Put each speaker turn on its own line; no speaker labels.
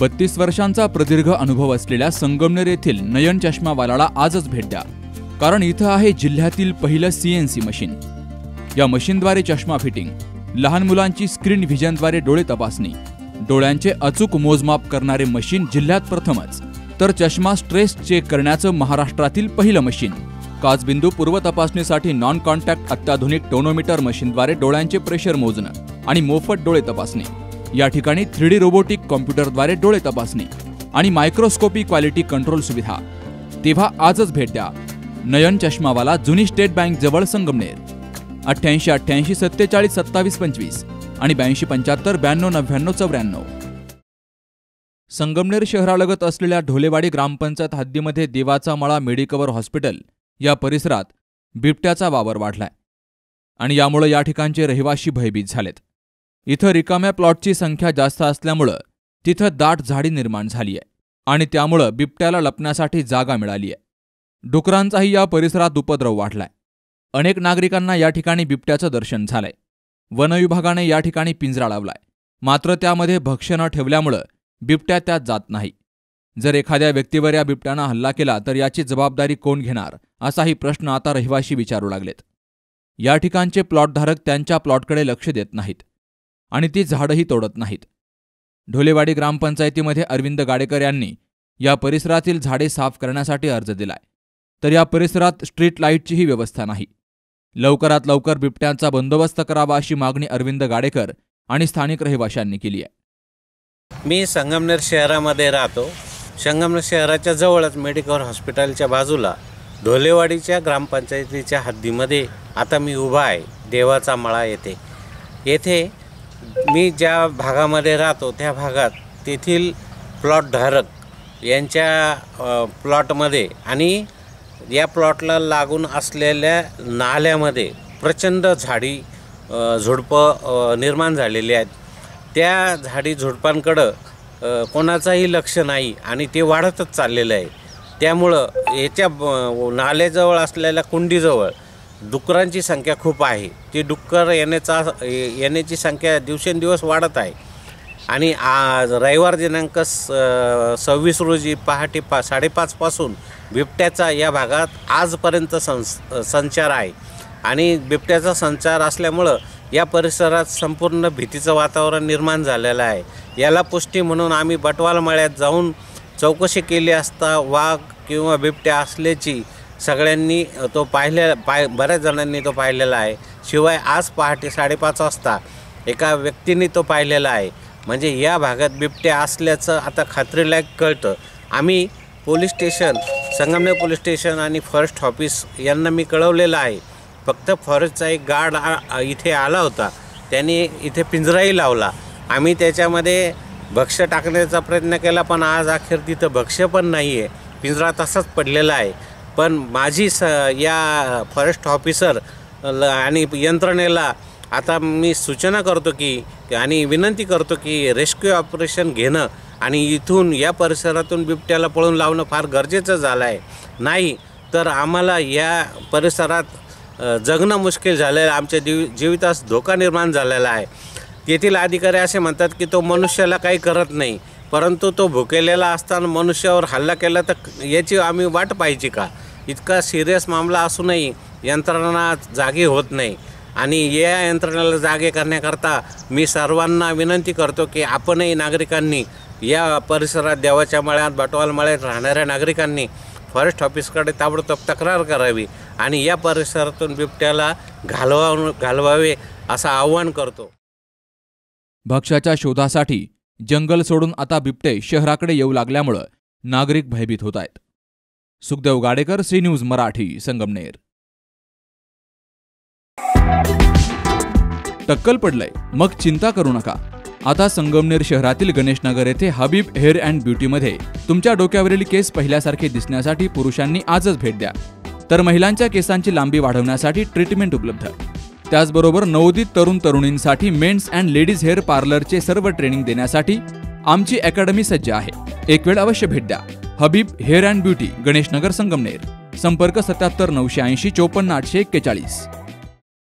बत्तीस वर्षांचा प्रदीर्घ अनुभव असलेल्या संगमनेर येथील नयन चष्मावालाला आजच भेट द्या. कारण इथं आहे जिल्ह्यातील पहिलं सीएनसी मशीन. या मशीनद्वारे चष्मा फिटिंग लहान मुलांची स्क्रीन व्हिजनद्वारे डोळे तपासणी डोळ्यांचे अचूक मोजमाप करणारे मशीन जिल्ह्यात प्रथमच. तर चष्मा स्ट्रेस चेक करण्याचं महाराष्ट्रातील पहिलं मशीन. काचबिंदू पूर्व तपासणीसाठी नॉन कॉन्टॅक्ट अत्याधुनिक टोनोमीटर मशीनद्वारे डोळ्यांचे प्रेशर मोजणं आणि मोफत डोळे तपासणी. या ठिकाणी थ्री डी रोबोटिक कॉम्प्युटरद्वारे डोळे तपासणी आणि मायक्रोस्कोपी क्वालिटी कंट्रोल सुविधा. तेव्हा आजच भेट द्या. नयन चष्मावाला जुनी स्टेट बँक जवळ संगमनेर. अठ्ठ्याऐंशी अठ्ठ्याऐंशी सत्तेचाळीस सत्तावीस पंचवीस आणि ब्याऐंशी पंच्याहत्तर ब्याण्णव नव्याण्णव चौऱ्याण्णव. संगमनेर शहरालगत असलेल्या ढोलेवाडी ग्रामपंचायत हद्दीमध्ये देवाचा मळा मेडिकवर हॉस्पिटल या परिसरात बिबट्याचा वावर वाढलाय. आणि यामुळे या ठिकाणचे रहिवाशी भयभीत झालेत. इथं रिकाम्या प्लॉटची संख्या जास्त असल्यामुळं तिथं दाट झाडी निर्माण झाली आहे आणि त्यामुळं बिबट्याला लपण्यासाठी जागा मिळाली आहे डुकरांचाही या परिसरात उपद्रव वाढलाय. अनेक नागरिकांना या ठिकाणी बिबट्याचं दर्शन झालंय. वनविभागाने या ठिकाणी पिंजरा लावलाय. मात्र त्यामध्ये भक्ष्य न ठेवल्यामुळं बिबट्या त्यात जात नाही. जर एखाद्या व्यक्तीवर या बिबट्यानं हल्ला केला तर याची जबाबदारी कोण घेणार असाही प्रश्न आता रहिवाशी विचारू लागलेत. या ठिकाणचे प्लॉटधारक त्यांच्या प्लॉटकडे लक्ष देत नाहीत. आणि ती झाडंही तोडत नाहीत. ढोलेवाडी ग्रामपंचायतीमध्ये अरविंद गाडेकर यांनी या परिसरातील झाडे साफ करण्यासाठी अर्ज दिलाय. तर या परिसरात स्ट्रीट लाईटचीही व्यवस्था नाही. लवकरात लवकर बिबट्यांचा बंदोबस्त करावा अशी मागणी अरविंद गाडेकर आणि स्थानिक रहिवाशांनी केली आहे.
मी संगमनेर शहरामध्ये राहतो. संगमनेर शहराच्या जवळच मेडिकल हॉस्पिटलच्या बाजूला ढोलेवाडीच्या ग्रामपंचायतीच्या हद्दीमध्ये आता मी उभा आहे. देवाचा मळा येथे. येथे मी ज्या भागामध्ये राहतो त्या भागात तेथील प्लॉटधारक यांच्या प्लॉटमध्ये आणि या प्लॉटला लागून असलेल्या नाल्यामध्ये प्रचंड झाडी झुडपं निर्माण झालेली आहेत. त्या झाडी झुडपांकडं कोणाचाही लक्ष नाही आणि ते वाढतच चाललेलं आहे. त्यामुळं याच्या ब- नाल्याजवळ असलेल्या कुंडीजवळ डुकरांची संख्या खूप आहे. ती डुक्कर येण्याचा येण्याची संख्या दिवसेंदिवस वाढत आहे. आणि आज रविवार दिनांक स सव्वीस रोजी पहाटे पा साडेपाचपासून बिबट्याचा या भागात आजपर्यंत संस संचार आहे. आणि बिबट्याचा संचार असल्यामुळं या परिसरात संपूर्ण भीतीचं वातावरण निर्माण झालेलं आहे. याला पुष्टी म्हणून आम्ही बटवाल मळ्यात जाऊन चौकशी केली असता वाघ किंवा बिबट्या असल्याची सगळ्यांनी तो पाहिले पाय बऱ्याच जणांनी तो पाहिलेला आहे. शिवाय आज पहाटे साडेपाच वाजता एका व्यक्तीने तो पाहिलेला आहे. म्हणजे या भागात बिबट्या असल्याचं आता खात्रीलायक कळतं. आम्ही police station Sangamner police station आणि फॉरेस्ट ऑफिस यांना मी कळवलेलं आहे. फक्त फॉरेस्टचा एक गार्ड इथे आला होता. त्याने इथे पिंजराही लावला. आम्ही त्याच्यामध्ये भक्ष्य टाकण्याचा प्रयत्न केला पण आज अखेर तिथं भक्ष्य पण नाही आहे पिंजरा तसाच पडलेला आहे. पण माझी स या फॉरेस्ट ऑफिसर ल- आणि यंत्रणेला आता मी सूचना करतो की आणि विनंती करतो की रेस्क्यू ऑपरेशन घेणं आणि इथून या परिसरातून बिबट्याला पळून लावणं फार गरजेचं झालं आहे नाही तर आम्हाला या परिसरात जगणं मुश्किल झालेलं आहे. आमच्या जीव जीवितास धोका निर्माण झालेला आहे. तेथील अधिकारी असे म्हणतात की तो मनुष्याला काही करत नाही परंतु तो भुकेलेला असताना मनुष्यावर हल्ला केला तर याची आम्ही वाट पाहिजे का? इतका सिरियस मामला असूनही यंत्रणा जागी होत नाही. आणि या यंत्रणेला जागे करण्याकरता मी सर्वांना विनंती करतो की आपणही नागरिकांनी या परिसरात देवाच्या मळ्यात बटवाल मळ्यात राहणाऱ्या नागरिकांनी फॉरेस्ट ऑफिसकडे ताबडतोब तक्रार करावी आणि या परिसरातून बिबट्याला घालवा घालवावे असं आव्हान करतो.
भक्ष्याच्या शोधासाठी जंगल सोडून आता बिबटे शहराकडे येऊ लागल्यामुळं नागरिक भयभीत होत आहेत. Sukhdev Gadekar C news Marathi Sangamner. टक्कल पडलंय. मग चिंता करू नका. आता संगमनेर शहरातील गणेशनगर येथे हबीब हेअर अँड ब्युटीमध्ये तुमच्या डोक्यावरील केस पहिल्यासारखे दिसण्यासाठी पुरुषांनी आजच भेट द्या. तर महिलांच्या केसांची लांबी वाढवण्यासाठी ट्रीटमेंट उपलब्ध. त्याचबरोबर नवोदित तरुण तरुणींसाठी मेन्स अँड लेडीज हेअर पार्लरचे सर्व ट्रेनिंग देण्यासाठी आमची अकॅडमी सज्ज आहे. एक वेळ अवश्य भेट द्या. Habib hair and beauty Ganeshnagar Sangamner. संपर्क सत्याहत्तर नऊशे ऐंशी चोपन्न आठशे एक्केचाळीस.